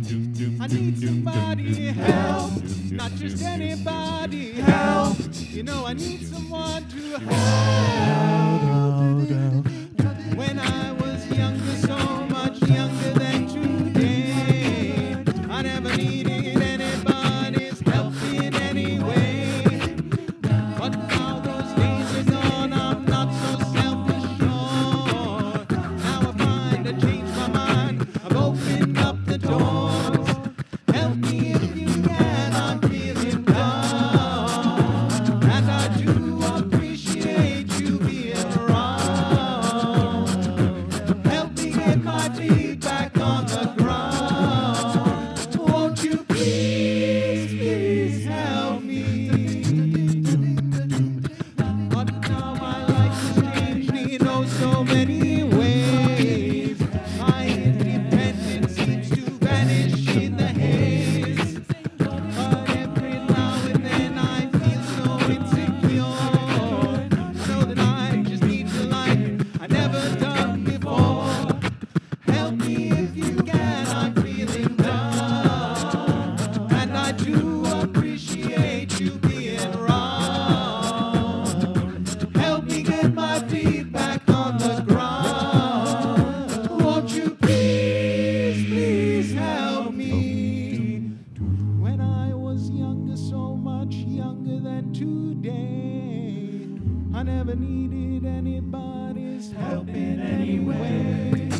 I need somebody help, not just anybody help. You know I need someone to help. so many. so much younger than today. I never needed anybody's help in anyway.